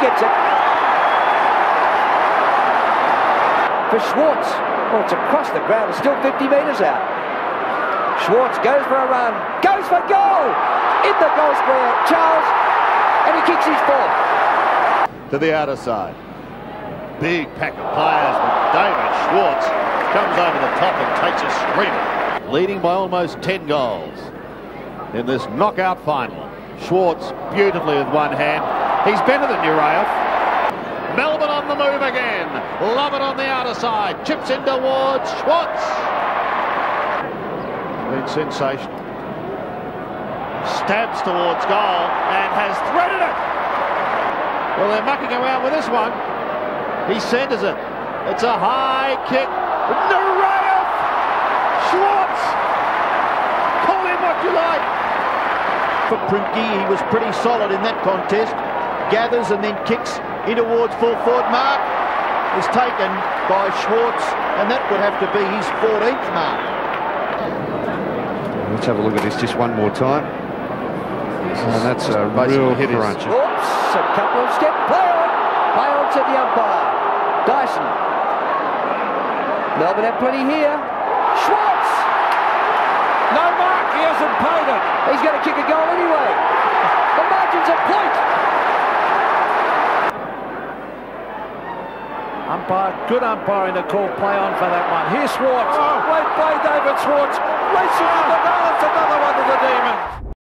gets it. For Schwarz. Well, it's across the ground. Still 50 metres out. Schwarz goes for a run. Goes for goal! In the goal square. Charles. And he kicks his ball. To the outer side. Big pack of players, David Schwarz comes over the top and takes a screamer. Leading by almost 10 goals in this knockout final. Schwarz beautifully with one hand. He's better than Uriah. Melbourne on the move again. Love it on the outer side. Chips in towards Schwarz. Been sensational. Stabs towards goal and has threaded it. Well, they're mucking around with this one. He centres it. It's a high kick. Nureyev! Schwarz! Call him what you like. For Prunky, he was pretty solid in that contest. Gathers and then kicks in towards full forward mark. Is taken by Schwarz, and that would have to be his 14th mark. Let's have a look at this just one more time. And that's a real hit his- crunch. Oops, a couple of step. Play on. Play on, said the umpire. Dyson. Melbourne have plenty here. Schwarz. No mark, he hasn't paid it. He's going to kick a goal anyway. The margin's a point. Umpire, good umpiring to call play on for that one. Here's Schwarz. Oh. Great play, David Schwarz. Races in the balance, another one to the Demons.